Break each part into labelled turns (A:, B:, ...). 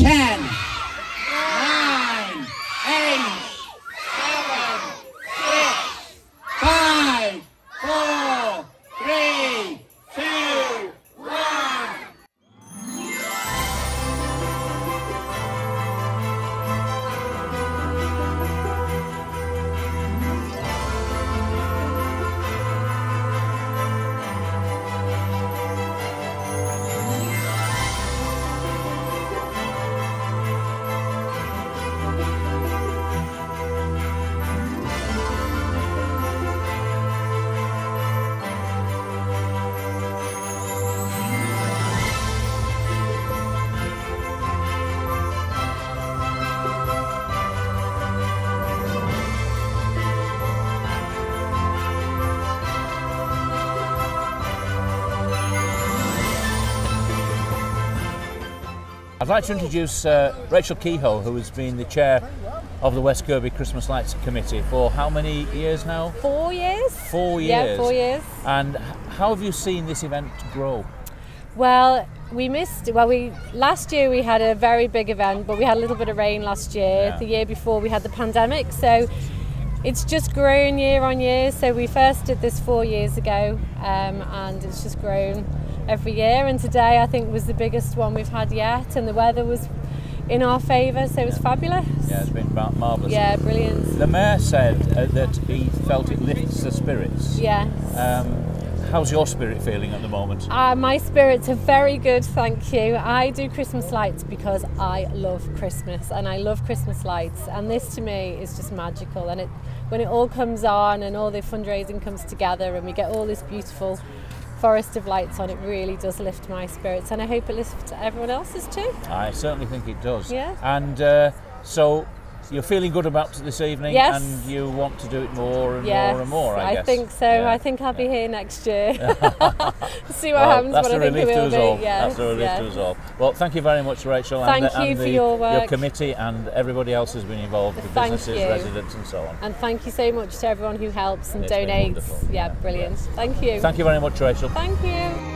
A: ten,
B: I'd like to introduce uh, Rachel Kehoe, who has been the chair of the West Kirby Christmas Lights Committee for how many years now?
C: Four years?
B: Four years.
C: Yeah, four years.
B: And how have you seen this event grow?
C: Well, we missed. Well, we last year we had a very big event, but we had a little bit of rain last year.
B: Yeah.
C: The year before we had the pandemic, so it's just grown year on year. So we first did this four years ago, um, and it's just grown every year. And today I think was the biggest one we've had yet, and the weather was in our favour, so it was fabulous.
B: Yeah, it's been mar- marvellous.
C: Yeah, brilliant.
B: The mayor said uh, that he felt it lifts the spirits.
C: Yes.
B: Um, how's your spirit feeling at the moment?
C: Uh, my spirits are very good, thank you. I do Christmas lights because I love Christmas and I love Christmas lights, and this to me is just magical. And it, when it all comes on and all the fundraising comes together, and we get all this beautiful forest of lights on, it really does lift my spirits, and I hope it lifts everyone else's too.
B: I certainly think it does.
C: Yeah.
B: And uh, so you're feeling good about this evening,
C: Yes.
B: and you want to do it more and
C: Yes,
B: more and more. I, guess.
C: think so.
B: Yeah.
C: I think I'll be here next year. See what
B: Well,
C: happens.
B: that's
C: what
B: a
C: I think
B: relief
C: it
B: to
C: will
B: us
C: be.
B: all.
C: Yes,
B: That's a relief to us all. Well, thank you very much, Rachel.
C: Thank
B: and,
C: you
B: and
C: for
B: the-
C: your work.
B: Your committee and everybody else who's been involved, the
C: Thank
B: businesses,
C: you.
B: residents, and so on.
C: And thank you so much to everyone who helps and donates. Yeah,
B: Yeah,
C: brilliant. Thank you.
B: Thank you very much, Rachel.
C: Thank you.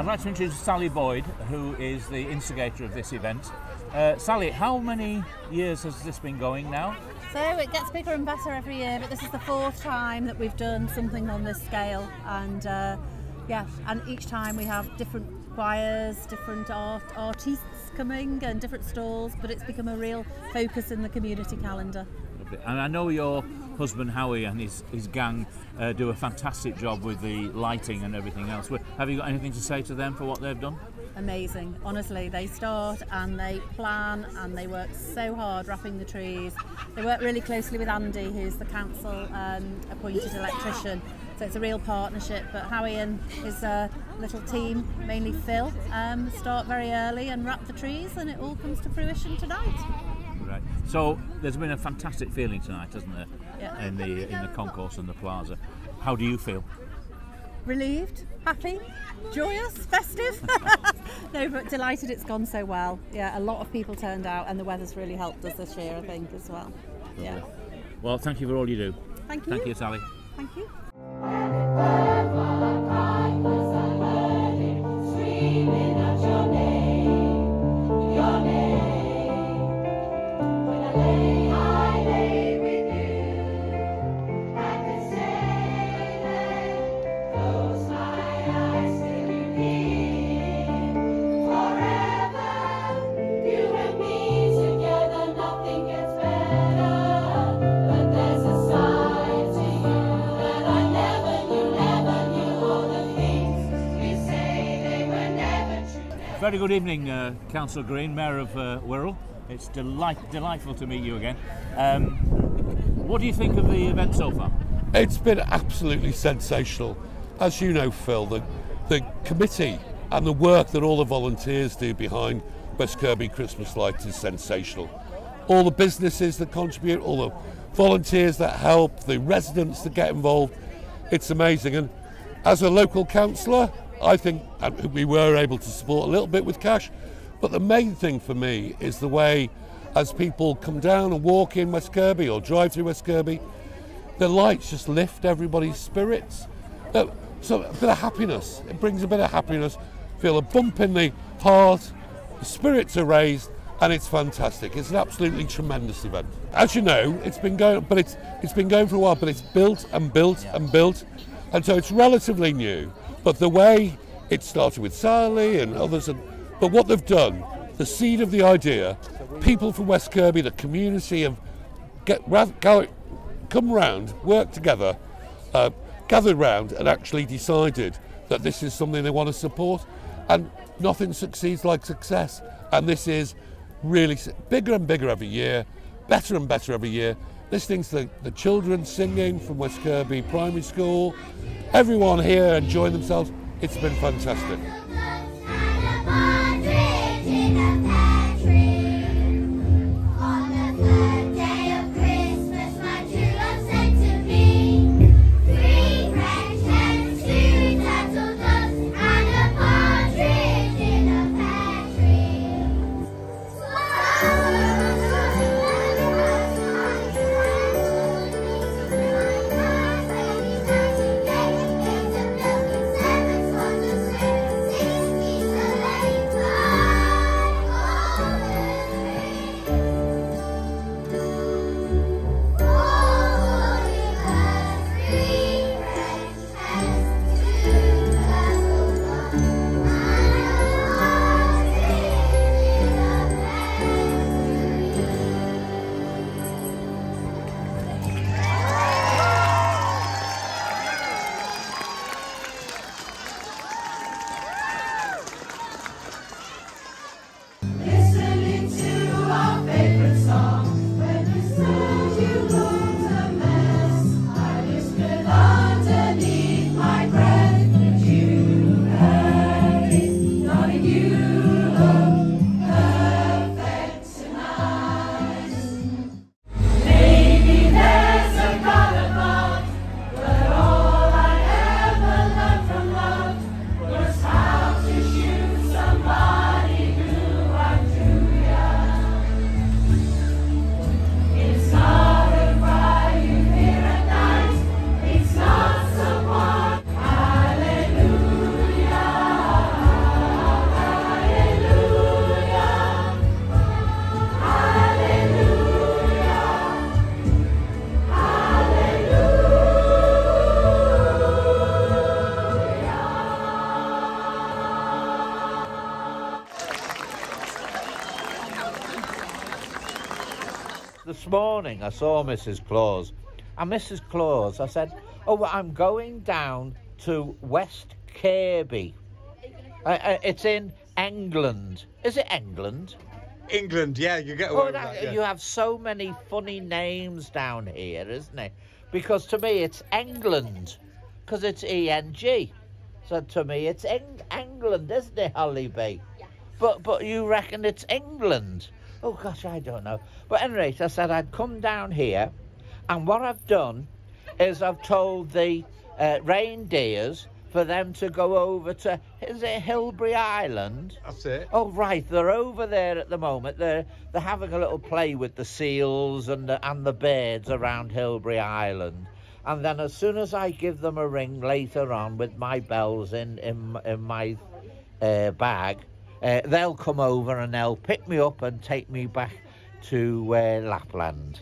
B: I'd like to introduce Sally Boyd, who is the instigator of this event. Uh, Sally, how many years has this been going now?
D: So it gets bigger and better every year, but this is the fourth time that we've done something on this scale, and uh, yeah, and each time we have different choirs, different art artists coming, and different stalls. But it's become a real focus in the community calendar.
B: And I know your husband Howie and his, his gang uh, do a fantastic job with the lighting and everything else. Have you got anything to say to them for what they've done?
D: Amazing, honestly. They start and they plan and they work so hard wrapping the trees. They work really closely with Andy, who's the council um, appointed electrician. So it's a real partnership. But Howie and his uh, little team, mainly Phil, um, start very early and wrap the trees, and it all comes to fruition tonight.
B: So there's been a fantastic feeling tonight, hasn't there?
D: Yeah.
B: In the in the concourse and the plaza. How do you feel?
D: Relieved, happy, joyous, festive. no, but delighted it's gone so well. Yeah, a lot of people turned out, and the weather's really helped us this year, I think, as well. Yeah.
B: Well, thank you for all you do.
D: Thank you.
B: Thank you, Sally.
D: Thank you.
B: Very good evening, uh, Councillor Green, Mayor of uh, Wirral. It's delight, delightful to meet you again. Um, What do you think of the event so far?
E: It's been absolutely sensational. As you know, Phil, the, the committee and the work that all the volunteers do behind West Kirby Christmas Lights is sensational. All the businesses that contribute, all the volunteers that help, the residents that get involved, it's amazing. And as a local councillor, I think we were able to support a little bit with cash. But the main thing for me is the way, as people come down and walk in West Kirby or drive through West Kirby, the lights just lift everybody's spirits. So a bit of happiness. It brings a bit of happiness. Feel a bump in the heart. The spirits are raised, and it's fantastic. It's an absolutely tremendous event. As you know, it's been going, but it's it's been going for a while. But it's built and built and built, and so it's relatively new. But the way it started with Sally and others, and, but what they've done, the seed of the idea, people from West Kirby, the community have get come round, worked together. Uh, gathered round and actually decided that this is something they want to support. And nothing succeeds like success. And this is really bigger and bigger every year, better and better every year. Listening to the, the children singing from West Kirby Primary School, everyone here enjoying themselves. It's been fantastic.
F: Morning I saw Mrs. Claus. And Mrs. Claus, I said, Oh, I'm going down to West Kirby. Uh, uh, it's in England. Is it England?
G: England, yeah, you get away oh, that, that, yeah.
F: You have so many funny names down here, isn't it? Because to me it's England, because it's E-N-G. So to me it's Eng- England, isn't it, Holly B? Yeah. But but you reckon it's England? Oh gosh, I don't know. But anyway, I said I'd come down here, and what I've done is I've told the uh, reindeers for them to go over to is it Hilbre Island?
G: That's it.
F: Oh right, they're over there at the moment. They're they're having a little play with the seals and the, and the birds around Hilbre Island. And then as soon as I give them a ring later on with my bells in in, in my uh, bag, uh, they'll come over and they'll pick me up and take me back to uh, Lapland.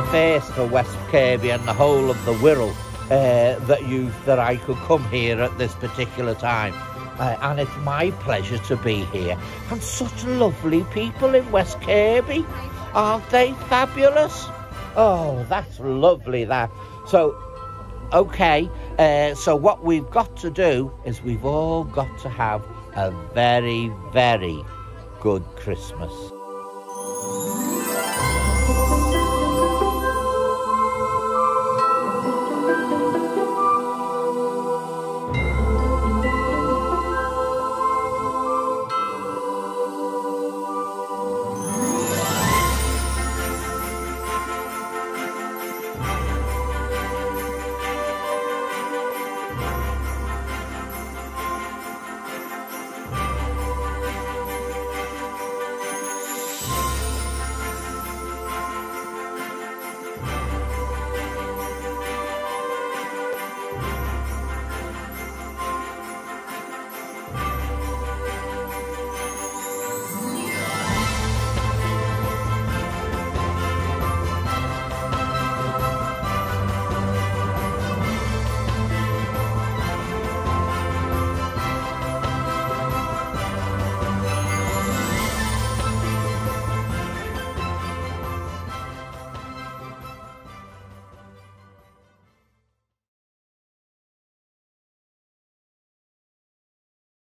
F: A face for West Kirby and the whole of the Wirral uh, that you that I could come here at this particular time. Uh, and it's my pleasure to be here. And such lovely people in West Kirby, aren't they fabulous? Oh, that's lovely. That so. Okay, uh, so what we've got to do is we've all got to have a very, very good Christmas.